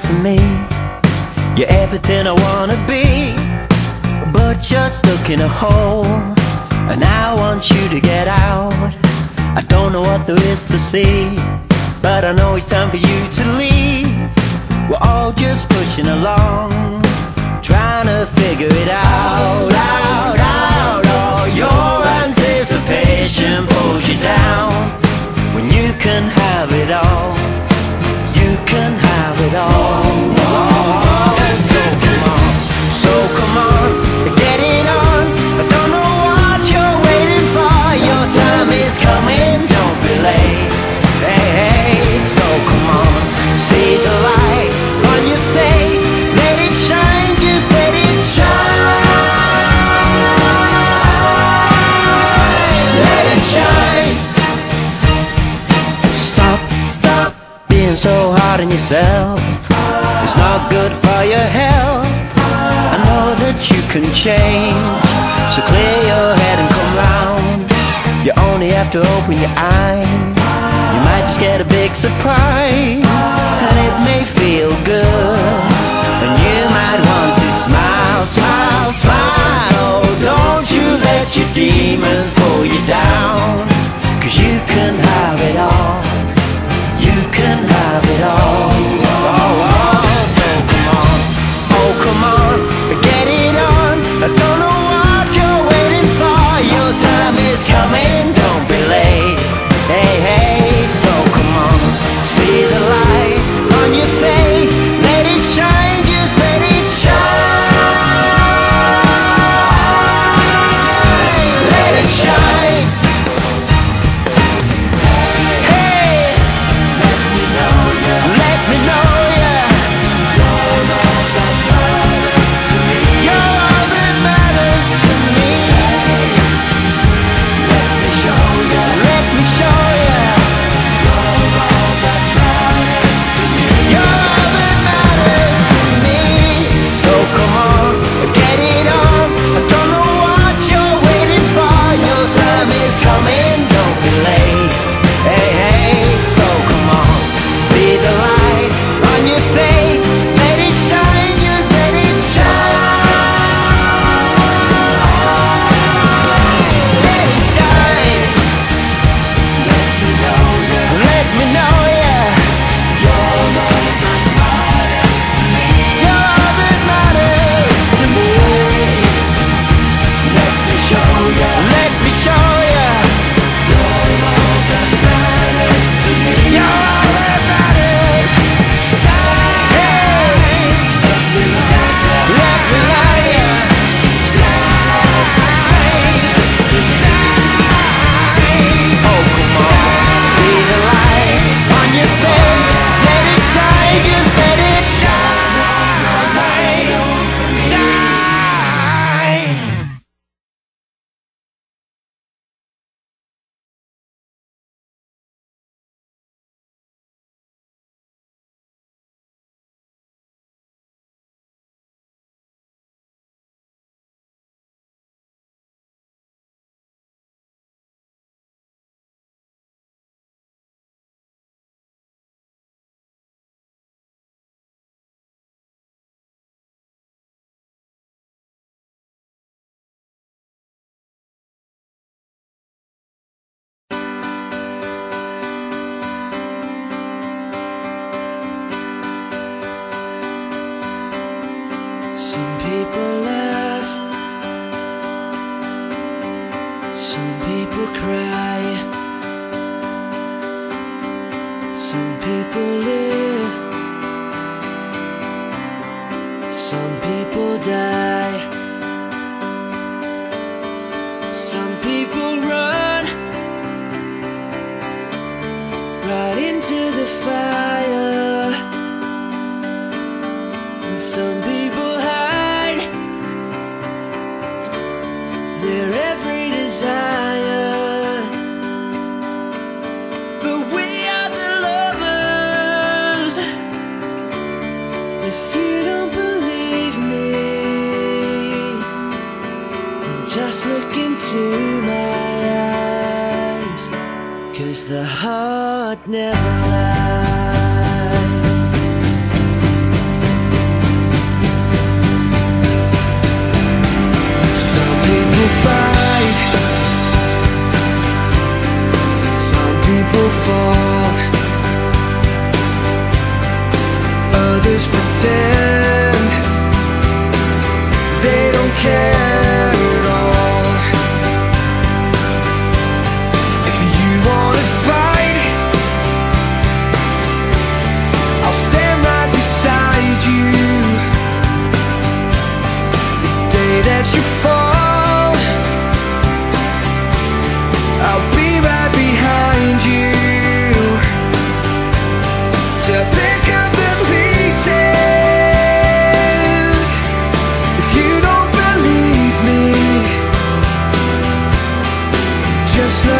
to me. You're everything I wanna be But you're stuck in a hole. And I want you to get out. I don't know what there is to see But I know it's time for you to leave. We're all just pushing along Trying to figure it out, out, out. doubting yourself. It's not good for your health. I know that you can change. So clear your head and come round. You only have to open your eyes. You might just get a big surprise. And it may feel good. face. Some people laugh, some people cry, some people live, some people die. heart never lies. Some people find. Just